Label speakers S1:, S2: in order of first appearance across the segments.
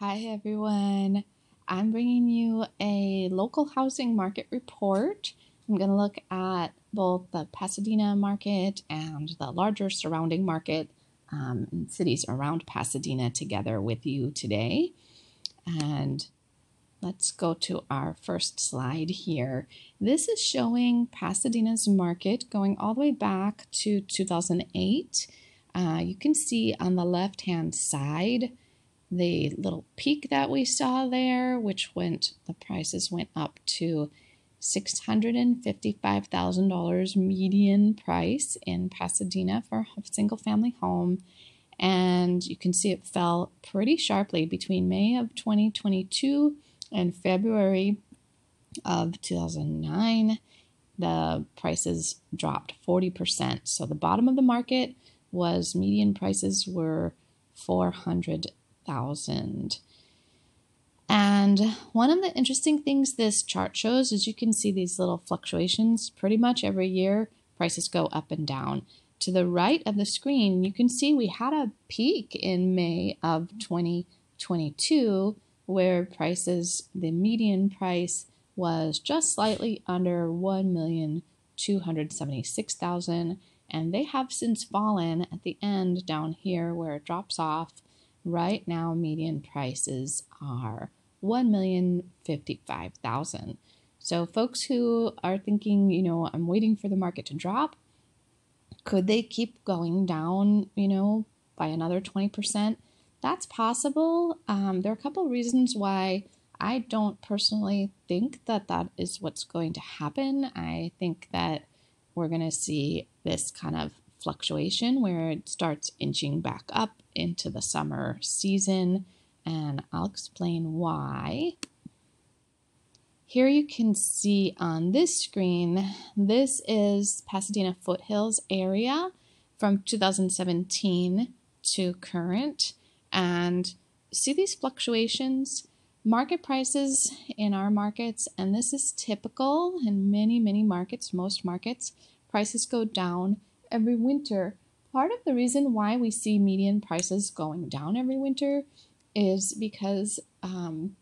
S1: Hi everyone. I'm bringing you a local housing market report. I'm going to look at both the Pasadena market and the larger surrounding market um, cities around Pasadena together with you today. And let's go to our first slide here. This is showing Pasadena's market going all the way back to 2008. Uh, you can see on the left hand side the little peak that we saw there, which went, the prices went up to $655,000 median price in Pasadena for a single family home. And you can see it fell pretty sharply between May of 2022 and February of 2009. The prices dropped 40%. So the bottom of the market was median prices were 400 thousand. And one of the interesting things this chart shows is you can see these little fluctuations pretty much every year. Prices go up and down. To the right of the screen, you can see we had a peak in May of 2022 where prices, the median price was just slightly under 1,276,000 and they have since fallen at the end down here where it drops off Right now, median prices are 1,055,000. So, folks who are thinking, you know, I'm waiting for the market to drop, could they keep going down, you know, by another 20%? That's possible. Um, there are a couple reasons why I don't personally think that that is what's going to happen. I think that we're going to see this kind of fluctuation where it starts inching back up into the summer season, and I'll explain why. Here you can see on this screen, this is Pasadena Foothills area from 2017 to current. And see these fluctuations? Market prices in our markets, and this is typical in many, many markets, most markets, prices go down every winter. Part of the reason why we see median prices going down every winter is because um,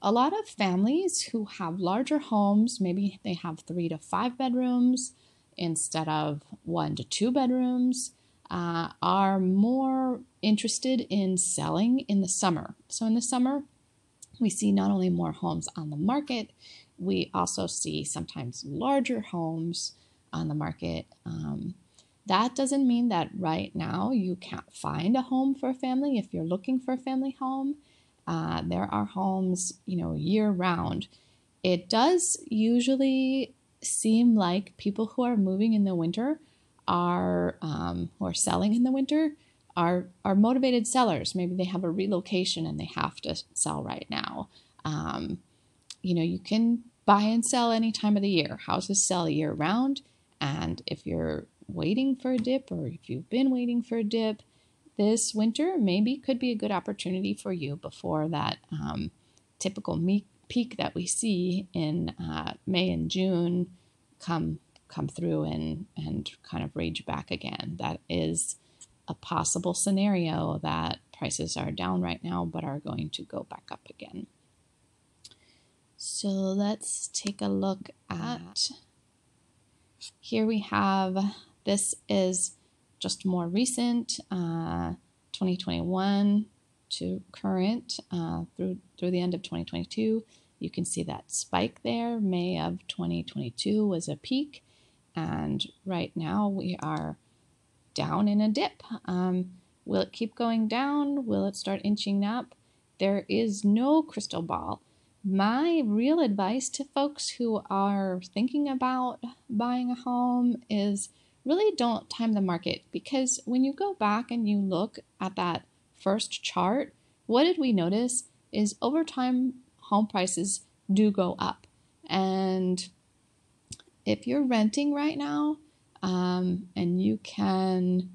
S1: a lot of families who have larger homes, maybe they have three to five bedrooms instead of one to two bedrooms, uh, are more interested in selling in the summer. So, in the summer, we see not only more homes on the market, we also see sometimes larger homes on the market. Um, that doesn't mean that right now you can't find a home for a family if you're looking for a family home. Uh, there are homes, you know, year round. It does usually seem like people who are moving in the winter are um, or selling in the winter are are motivated sellers. Maybe they have a relocation and they have to sell right now. Um, you know, you can buy and sell any time of the year. Houses sell year round, and if you're waiting for a dip or if you've been waiting for a dip this winter, maybe could be a good opportunity for you before that um, typical me- peak that we see in uh, May and June come come through and and kind of rage back again. That is a possible scenario that prices are down right now but are going to go back up again. So let's take a look at here we have this is just more recent, uh, 2021 to current uh, through through the end of 2022. You can see that spike there. May of 2022 was a peak, and right now we are down in a dip. Um, will it keep going down? Will it start inching up? There is no crystal ball. My real advice to folks who are thinking about buying a home is really don't time the market because when you go back and you look at that first chart, what did we notice is over time home prices do go up. And if you're renting right now um, and you can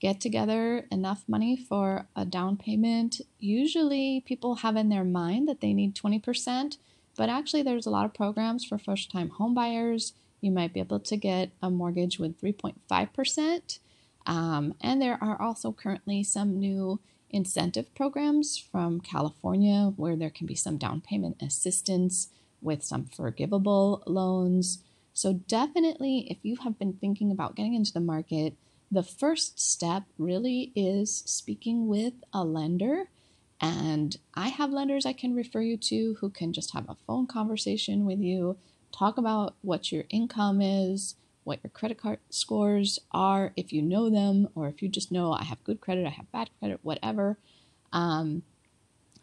S1: get together enough money for a down payment, usually people have in their mind that they need 20%, but actually there's a lot of programs for first time home buyers you might be able to get a mortgage with 3.5%. Um, and there are also currently some new incentive programs from California where there can be some down payment assistance with some forgivable loans. So, definitely, if you have been thinking about getting into the market, the first step really is speaking with a lender. And I have lenders I can refer you to who can just have a phone conversation with you, talk about what your income is, what your credit card scores are, if you know them, or if you just know I have good credit, I have bad credit, whatever. Um,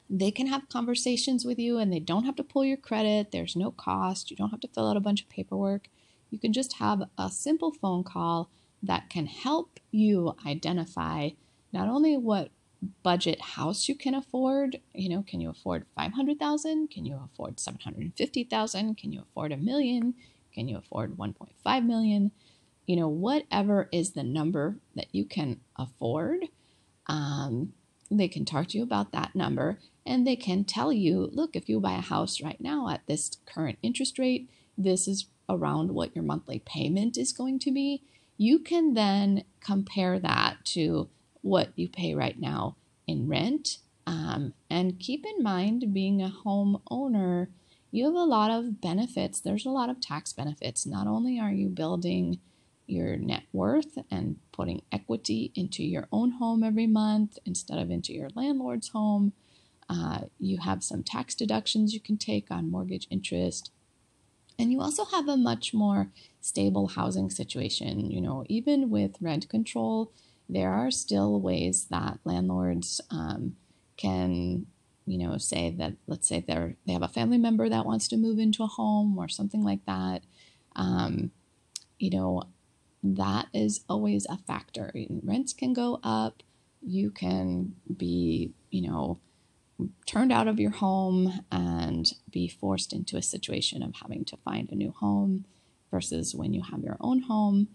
S1: they can have conversations with you and they don't have to pull your credit. There's no cost. You don't have to fill out a bunch of paperwork. You can just have a simple phone call that can help you identify not only what budget house you can afford, you know, can you afford 500,000? Can you afford 750,000? Can you afford a million? Can you afford 1.5 million? You know, whatever is the number that you can afford, um, they can talk to you about that number and they can tell you look, if you buy a house right now at this current interest rate, this is around what your monthly payment is going to be. You can then compare that to what you pay right now in rent. Um, and keep in mind, being a homeowner, you have a lot of benefits. There's a lot of tax benefits. Not only are you building your net worth and putting equity into your own home every month instead of into your landlord's home, uh, you have some tax deductions you can take on mortgage interest. And you also have a much more stable housing situation. You know, even with rent control, there are still ways that landlords um, can you know, say that let's say they're they have a family member that wants to move into a home or something like that. Um, you know, that is always a factor. Rents can go up. You can be, you know, turned out of your home and be forced into a situation of having to find a new home versus when you have your own home,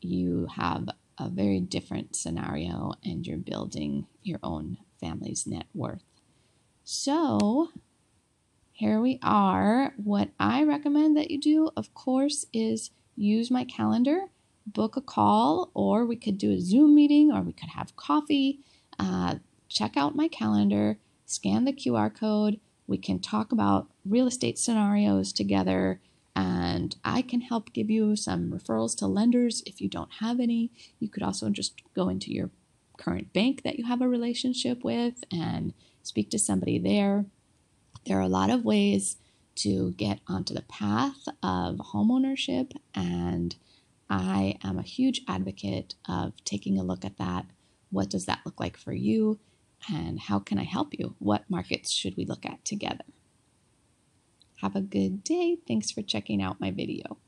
S1: you have a very different scenario and you're building your own family's net worth. So here we are. What I recommend that you do, of course, is use my calendar, book a call, or we could do a Zoom meeting, or we could have coffee. Uh, check out my calendar, scan the QR code. We can talk about real estate scenarios together, and I can help give you some referrals to lenders if you don't have any. You could also just go into your current bank that you have a relationship with and speak to somebody there. There are a lot of ways to get onto the path of homeownership, and I am a huge advocate of taking a look at that. What does that look like for you? And how can I help you? What markets should we look at together? Have a good day. Thanks for checking out my video.